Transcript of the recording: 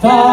Five.